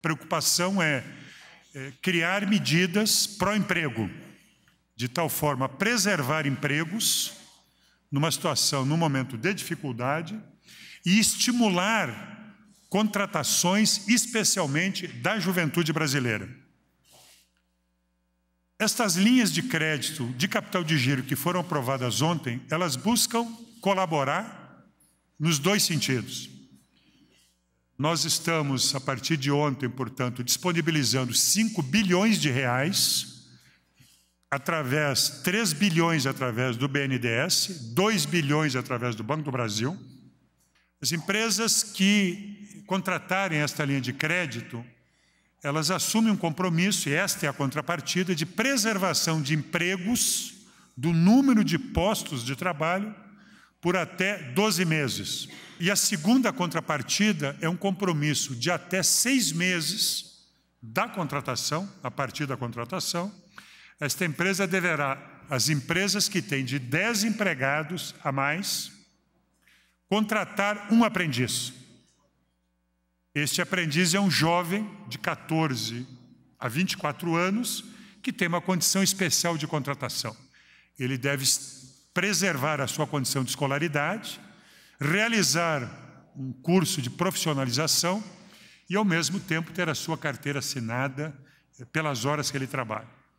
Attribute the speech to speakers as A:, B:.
A: Preocupação é, é criar medidas pró-emprego, de tal forma a preservar empregos numa situação, num momento de dificuldade, e estimular contratações, especialmente da juventude brasileira. Estas linhas de crédito de capital de giro que foram aprovadas ontem, elas buscam colaborar nos dois sentidos. Nós estamos, a partir de ontem, portanto, disponibilizando 5 bilhões de reais, através, 3 bilhões através do BNDES, 2 bilhões através do Banco do Brasil. As empresas que contratarem esta linha de crédito, elas assumem um compromisso, e esta é a contrapartida, de preservação de empregos, do número de postos de trabalho, por até 12 meses. E a segunda contrapartida é um compromisso de até seis meses da contratação, a partir da contratação. Esta empresa deverá, as empresas que têm de 10 empregados a mais, contratar um aprendiz. Este aprendiz é um jovem de 14 a 24 anos que tem uma condição especial de contratação. Ele deve preservar a sua condição de escolaridade, realizar um curso de profissionalização e, ao mesmo tempo, ter a sua carteira assinada pelas horas que ele trabalha.